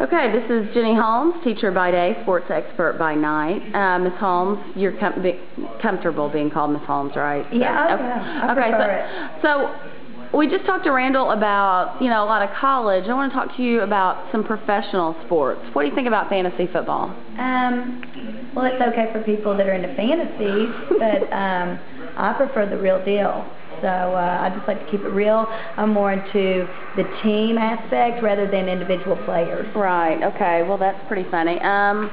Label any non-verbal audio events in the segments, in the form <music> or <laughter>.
Okay, this is Jenny Holmes, teacher by day, sports expert by night. Uh, Ms. Holmes, you're com- be- comfortable being called Ms. Holmes, right? Yeah, Okay. okay, so, so we just talked to Randall about, you know, a lot of college. I want to talk to you about some professional sports. What do you think about fantasy football? Um, well, it's okay for people that are into fantasies, but um, I prefer the real deal. So uh, I just like to keep it real. I'm more into the team aspect rather than individual players. Right, okay, well that's pretty funny. Um,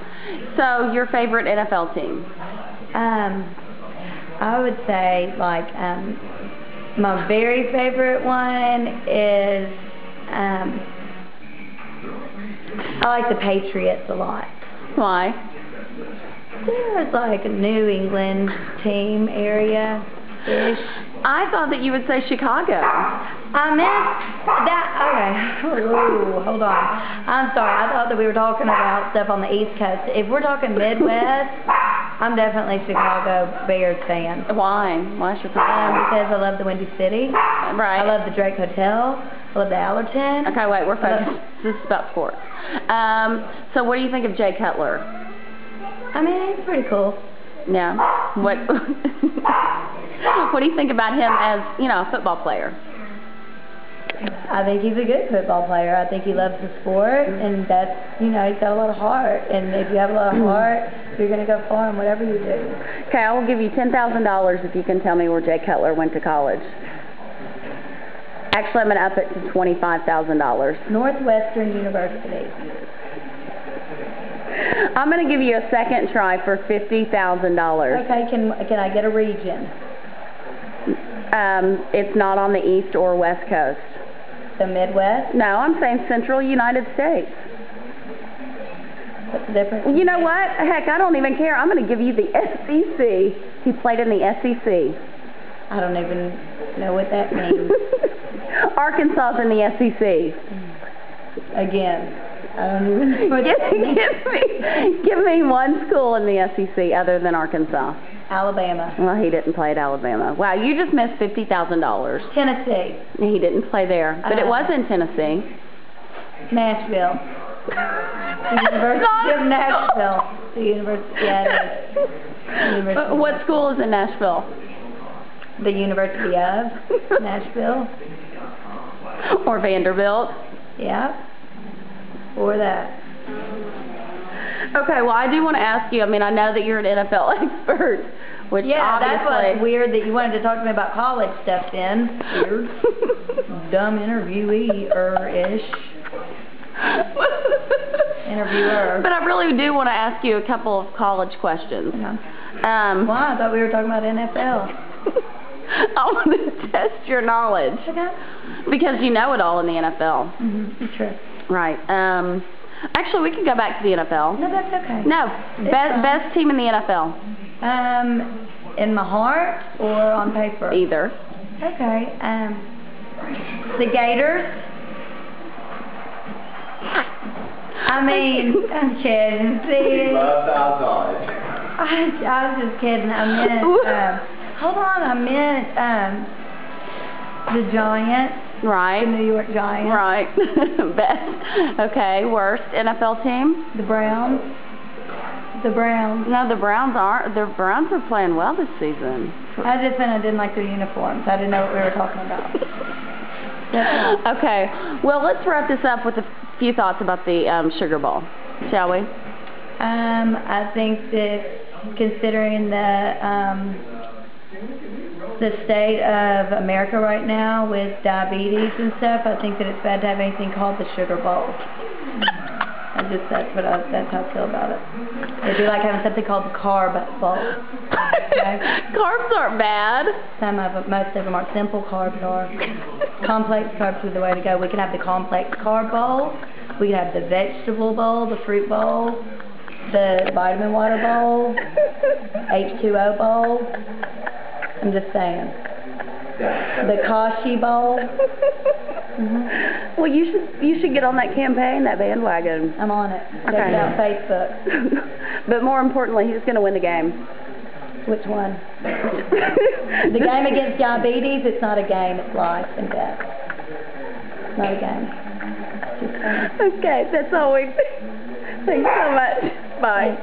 so your favorite NFL team? Um, I would say like um, my very favorite one is um, I like the Patriots a lot. Why? There's like a New England team area. I thought that you would say Chicago. I meant that. Okay. Ooh, hold on. I'm sorry. I thought that we were talking about stuff on the East Coast. If we're talking Midwest, I'm definitely Chicago Bears fan. Why? Why Um, Chicago? because I love the Windy City. Right. I love the Drake Hotel. I love the Allerton. Okay, wait, we're focused. This is about sports. Um, so what do you think of Jay Cutler? I mean, it's pretty cool. Yeah. What <laughs> <laughs> What do you think about him as, you know, a football player? I think he's a good football player. I think he loves the sport, and that's, you know, he's got a lot of heart. And if you have a lot of heart, you're going to go far in whatever you do. Okay, I will give you $10,000 if you can tell me where Jay Cutler went to college. Actually, I'm going to up it to $25,000. Northwestern University. I'm going to give you a second try for $50,000. Okay, can can I get a region? Um, it's not on the east or west coast. The Midwest? No, I'm saying central United States. What's the difference? You know what? Heck, I don't even care. I'm going to give you the SEC. He played in the SEC. I don't even know what that means. <laughs> Arkansas's in the SEC. Again, I don't even know what Give, that means. give me, give me one school in the SEC other than Arkansas. Alabama. Well, he didn't play at Alabama. Wow, you just missed fifty thousand dollars. Tennessee. He didn't play there, but it Uh, was in Tennessee. Nashville. The University of <laughs> Nashville. The University, yeah, is. University. Uh, What school is in Nashville? The University of Nashville. or Vanderbilt? Yeah. Or that. Okay, well, I do want to ask you. I mean, I know that you're an NFL <laughs> expert, which Yeah, that's why it's weird that you wanted to talk to me about college stuff then. Weird. <laughs> Dumb interviewee-er-ish. Interviewer. But I really do want to ask you a couple of college questions. Yeah. Um, Why? I thought we were talking about NFL. <laughs> I want to test your knowledge Okay. because you know it all in the NFL. Mm-hmm. True. Right. Um, actually, we can go back to the NFL. No, that's okay. No, It's best fine. best team in the NFL. Um, in my heart or on paper? Either. Okay. Um, the Gators. I mean, I'm kidding. See, Love outside. I, I was just kidding. I meant, um, <laughs> hold on, I meant um, the Giants, the Right. New York Giants, Right. <laughs> best. Okay. Worst NFL team? the Browns, the Browns. No, the Browns aren't. The Browns are playing well this season. I just meant I didn't like their uniforms. I didn't know what we were talking about. <laughs> Okay. Well, let's wrap this up with a few thoughts about the um, Sugar Bowl, shall we? Um, I think that considering the um, the state of America right now with diabetes and stuff, I think that it's bad to have anything called the Sugar Bowl. I just that's what I that's how I feel about it. It'd be like having something called the Carb Bowl. <laughs> Carbs aren't bad. Some of them, most of them are simple carbs are. Complex carbs are the way to go. We can have the complex carb bowl. We can have the vegetable bowl, the fruit bowl, the vitamin water bowl, <laughs> H2O bowl. I'm just saying. The Kashi bowl. <laughs> hmm Well, you should you should get on that campaign, that bandwagon. I'm on it. Check Okay. it out Facebook. <laughs> but more importantly, who's going to win the game? Which one? <laughs> The game against diabetes, it's not a game, it's life and death. It's not a game. Okay, that's all we, thanks so much. Bye.